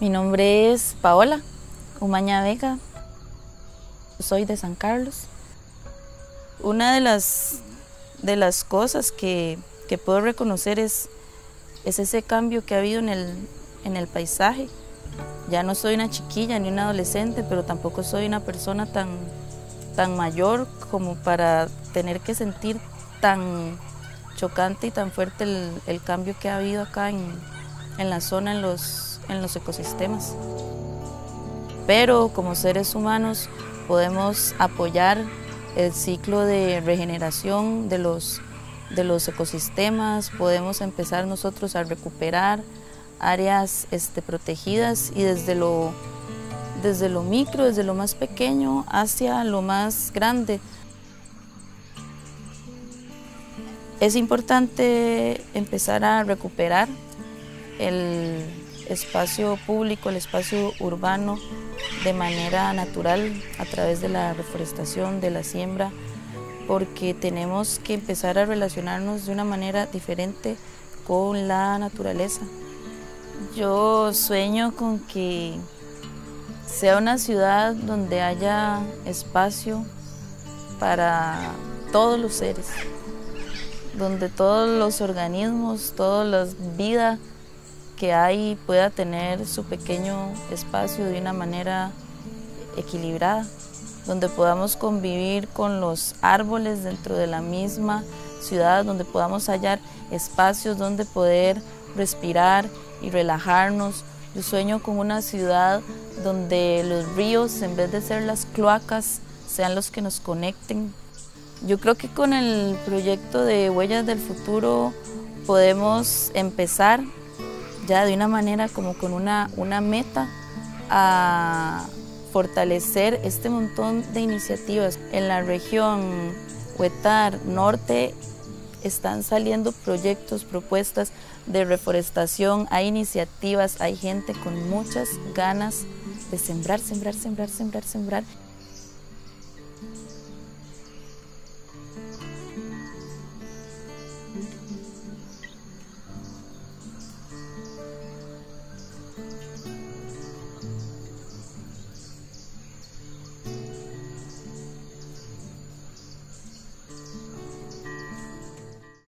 Mi nombre es Paola Umaña Vega. Soy de San Carlos. Una de las, de las cosas que, puedo reconocer es, es, ese cambio que ha habido en el, en el paisaje. Ya no soy una chiquilla ni una adolescente, pero tampoco soy una persona tan, tan mayor como para tener que sentir tan chocante y tan fuerte el, cambio que ha habido acá en, en la zona, en los en los ecosistemas. Pero como seres humanos podemos apoyar el ciclo de regeneración de los, de los ecosistemas, podemos empezar nosotros a recuperar áreas este, protegidas y desde lo, desde lo micro, desde lo más pequeño hacia lo más grande. Es importante empezar a recuperar el, espacio público, el espacio urbano de manera natural a través de la reforestación, de la siembra, porque tenemos que empezar a relacionarnos de una manera diferente con la naturaleza. Yo sueño con que sea una ciudad donde haya espacio para todos los seres, donde todos los organismos, todas las vidas que hay pueda tener su pequeño espacio de una manera equilibrada, donde podamos convivir con los árboles dentro de la misma ciudad, donde podamos hallar espacios donde poder respirar y relajarnos. Yo sueño con una ciudad donde los ríos, en vez de ser las cloacas, sean los que nos conecten. Yo creo que con el proyecto de Huellas del Futuro podemos empezar ya de una manera como con una, una meta a fortalecer este montón de iniciativas. En la región Huetar Norte están saliendo proyectos, propuestas de reforestación, hay iniciativas, hay gente con muchas ganas de sembrar, sembrar, sembrar, sembrar, sembrar.